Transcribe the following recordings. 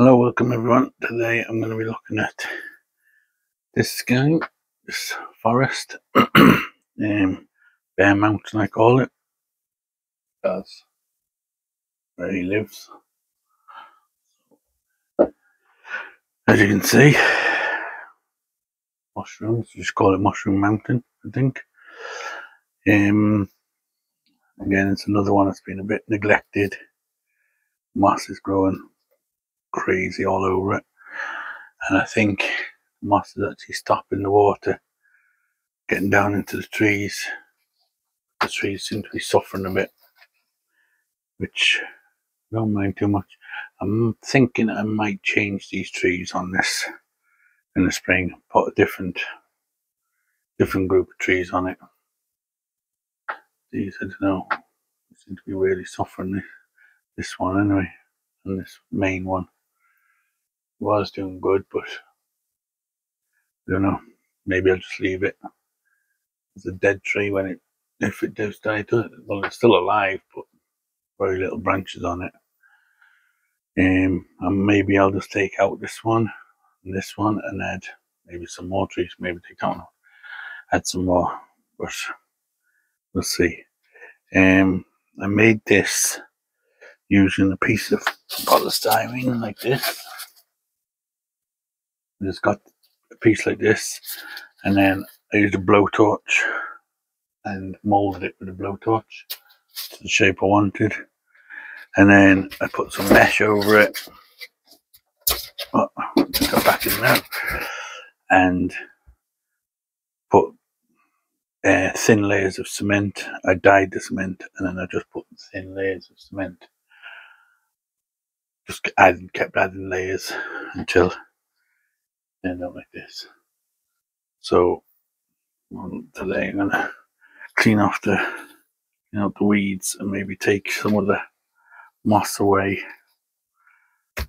Hello, welcome everyone. Today I'm going to be looking at this guy, this forest, um, Bear Mountain I call it. That's where he lives. As you can see, mushrooms, just call it Mushroom Mountain, I think. Um, again, it's another one that's been a bit neglected. Moss is growing crazy all over it. And I think moss is actually stopping the water getting down into the trees. The trees seem to be suffering a bit, which I don't mind too much. I'm thinking I might change these trees on this in the spring, put a different different group of trees on it. These, I don't know, seem to be really suffering this, this one anyway, and this main one was doing good, but I don't know. Maybe I'll just leave it It's a dead tree when it, if it does die. It does, well, it's still alive, but very little branches on it. Um, and maybe I'll just take out this one and this one and add maybe some more trees. Maybe take out, add some more, but we'll see. Um, I made this using a piece of polystyrene like this just got a piece like this and then I used a blowtorch and molded it with a blowtorch to the shape I wanted. And then I put some mesh over it. Oh, back in now and put uh, thin layers of cement. I dyed the cement and then I just put thin layers of cement. Just adding kept adding layers until end up like this. So well, today I'm gonna clean off the you know the weeds and maybe take some of the moss away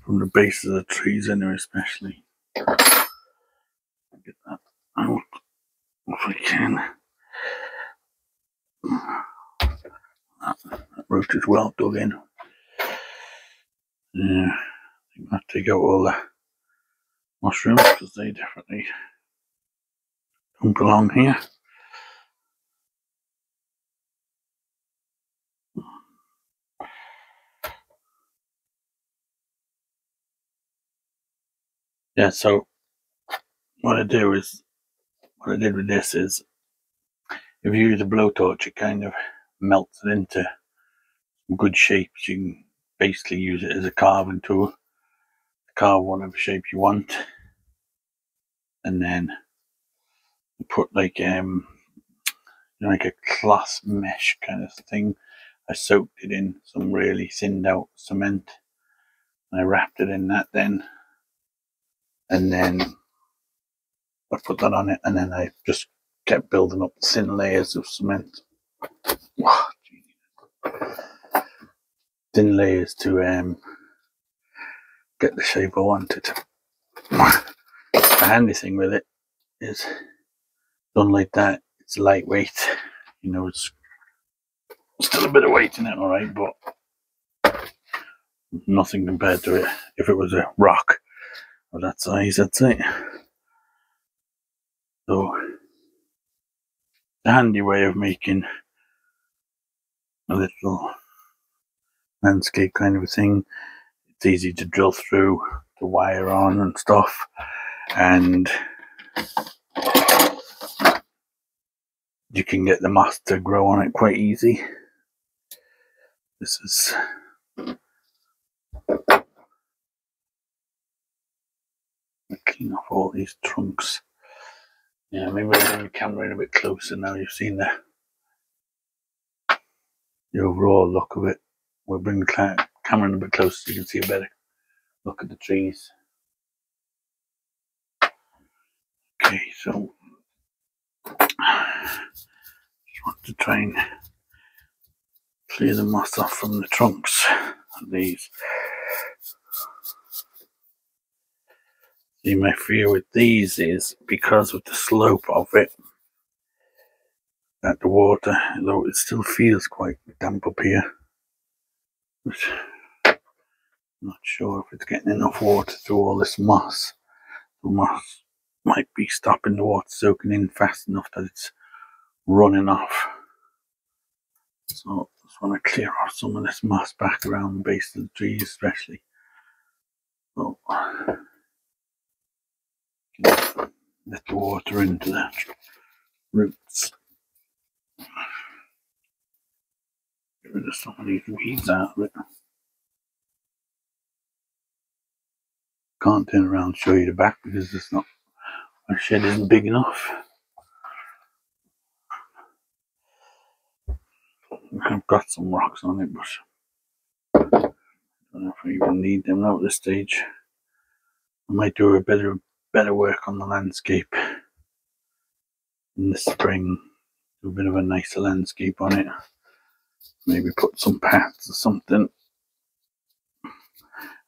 from the base of the trees anyway especially. Get that out if we can. That, that root is well dug in. Yeah, I think take out all the mushrooms because they definitely don't belong here. Yeah, so what I do is, what I did with this is, if you use a blowtorch, it kind of melts it into good shapes. You can basically use it as a carving tool carve whatever shape you want. And then put like um you know, like a cloth mesh kind of thing. I soaked it in some really thinned out cement and I wrapped it in that then. And then I put that on it and then I just kept building up thin layers of cement. Thin layers to um get the shape I wanted. The handy thing with it is done like that, it's lightweight. You know, it's still a bit of weight in it, alright, but nothing compared to it. If it was a rock of that size, I'd say. So, the handy way of making a little landscape kind of a thing it's easy to drill through the wire on and stuff and you can get the moss to grow on it quite easy. This is clean off all these trunks. Yeah maybe I'll bring the camera in a bit closer now you've seen the the overall look of it. We'll bring the camera in a bit closer so you can see a better look at the trees. Okay, so just want to try and clear the moss off from the trunks of these. See, my fear with these is because of the slope of it, that the water, though it still feels quite damp up here, not sure if it's getting enough water through all this moss. The moss might be stopping the water soaking in fast enough that it's running off. So I just want to clear off some of this moss back around the base of the trees especially. So let the water into the roots. Get rid of some of these weeds out of it. Can't turn around and show you the back because it's not my shed isn't big enough. I've got some rocks on it, but I don't know if I even need them now at this stage. I might do a better better work on the landscape in the spring. Do a bit of a nicer landscape on it. Maybe put some paths or something.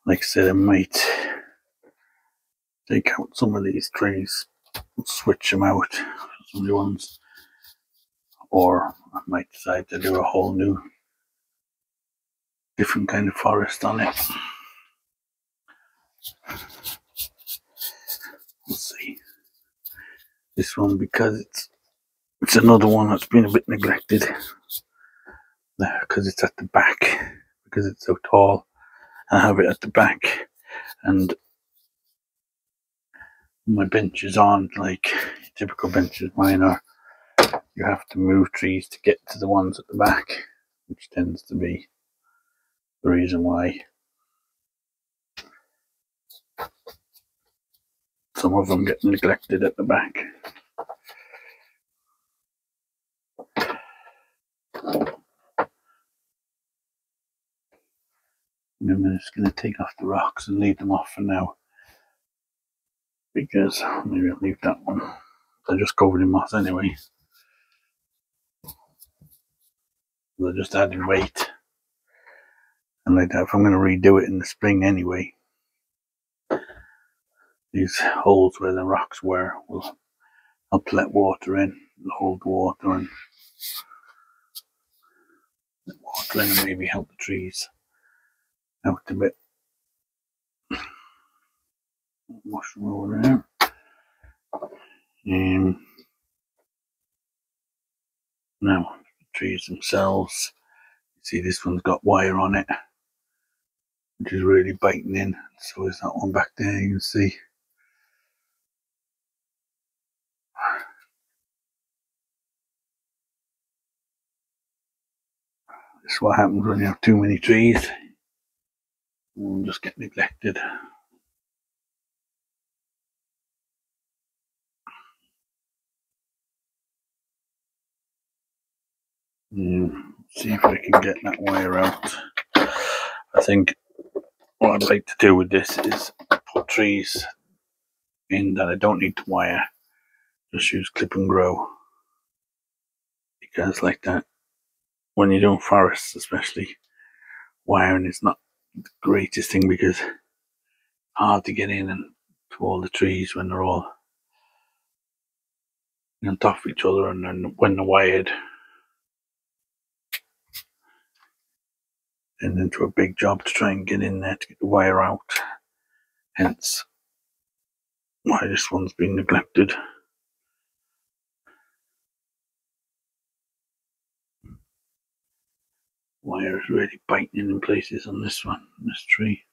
Like I said, I might take out some of these trees, switch them out, some new ones, or I might decide to do a whole new, different kind of forest on it. We'll see. This one because it's it's another one that's been a bit neglected. There, because it's at the back, because it's so tall. I have it at the back, and my benches aren't like typical benches. Mine are. You have to move trees to get to the ones at the back, which tends to be the reason why some of them get neglected at the back. I'm just going to take off the rocks and leave them off for now because maybe I'll leave that one. They're just covered in moss anyway. They're just adding weight. And like that, if I'm going to redo it in the spring anyway, these holes where the rocks were will I'll let water in, hold water and water in and maybe help the trees out a bit. Mushroom over there. Um, now, the trees themselves. You see, this one's got wire on it, which is really biting in. So is that one back there, you can see. This is what happens when you have too many trees. And just get neglected. Mm, see if I can get that wire out. I think what I'd like to do with this is put trees in that I don't need to wire. Just use clip and grow. Because like that, when you're doing forests especially, wiring is not the greatest thing because it's hard to get in and to all the trees when they're all on top of each other and then when they're wired and into a big job to try and get in there to get the wire out. Hence why this one's been neglected. Wire is really biting in places on this one, this tree.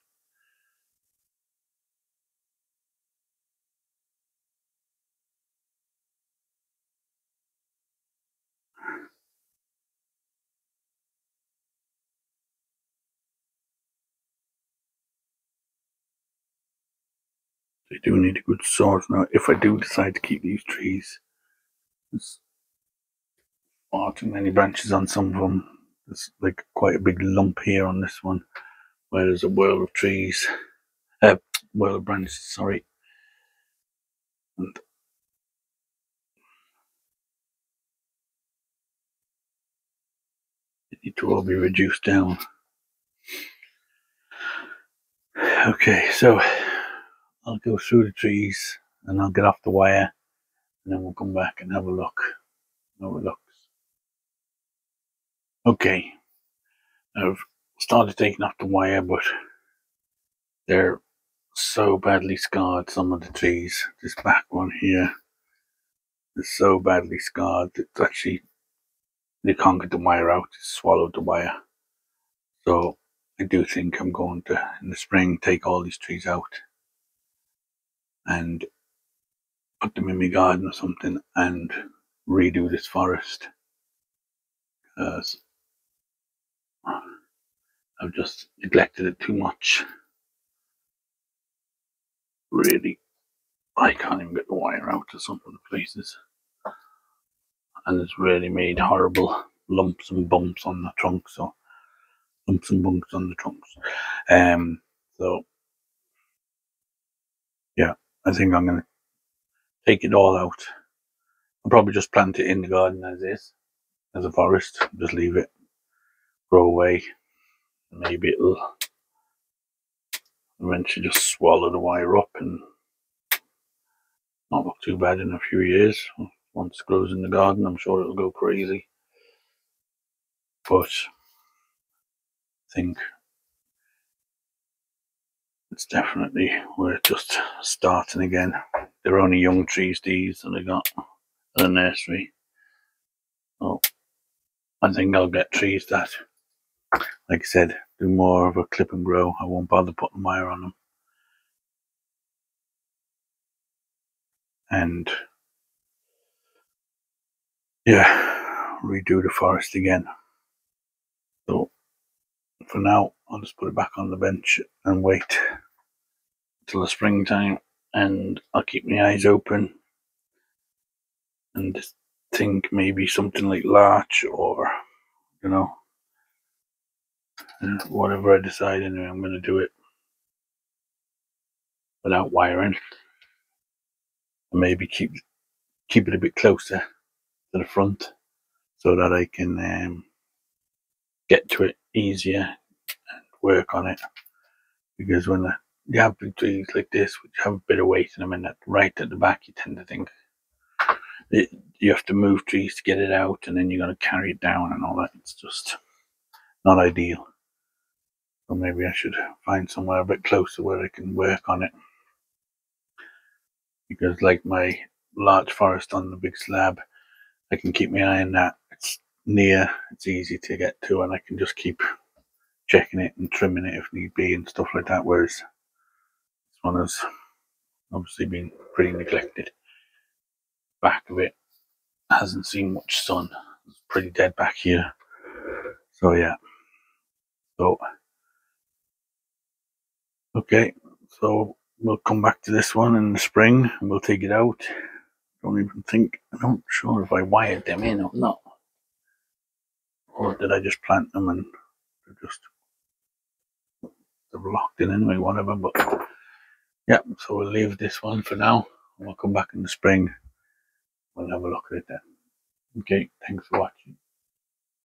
They do need a good source now. If I do decide to keep these trees, there's far too many branches on some of them. There's like quite a big lump here on this one, where there's a whorl of trees, uh, whorl of branches. Sorry, and they need to all be reduced down. Okay, so I'll go through the trees and I'll get off the wire and then we'll come back and have a look how it looks. Okay, I've started taking off the wire, but they're so badly scarred. Some of the trees, this back one here, is so badly scarred. It's actually they can't get the wire out. It's swallowed the wire. So I do think I'm going to in the spring take all these trees out and put them in my garden or something and redo this forest because I've just neglected it too much. Really, I can't even get the wire out to some of the places. And it's really made horrible lumps and bumps on the trunk, so lumps and bumps on the trunks. Um, so yeah, I think I'm gonna take it all out. I'll probably just plant it in the garden as is, as a forest. Just leave it grow away maybe it'll eventually just swallow the wire up and not look too bad in a few years. Once it grows in the garden, I'm sure it'll go crazy. But I think it's definitely we're just starting again. They're only young trees these that I got at the nursery. So I think I'll get trees that like I said, do more of a clip and grow. I won't bother putting wire on them. And yeah, redo the forest again. So for now, I'll just put it back on the bench and wait till the springtime and I'll keep my eyes open and think maybe something like larch or, you know, whatever I decide anyway, I'm going to do it without wiring. And maybe keep keep it a bit closer to the front so that I can um, get to it easier work on it. Because when you have big trees like this, which have a bit of weight in them, and at right at the back, you tend to think it, you have to move trees to get it out, and then you're going to carry it down and all that. It's just not ideal. So maybe I should find somewhere a bit closer where I can work on it. Because like my large forest on the big slab, I can keep my eye on that. It's near, it's easy to get to, and I can just keep checking it and trimming it if need be and stuff like that. Whereas this one has obviously been pretty neglected. Back of it hasn't seen much sun. It's pretty dead back here. So yeah. So Okay, so we'll come back to this one in the spring and we'll take it out. Don't even think, I'm not sure if I wired them in or not. Or did I just plant them and just, they're locked in anyway, whatever. But yeah, so we'll leave this one for now. And we'll come back in the spring. We'll have a look at it then. Okay, thanks for watching.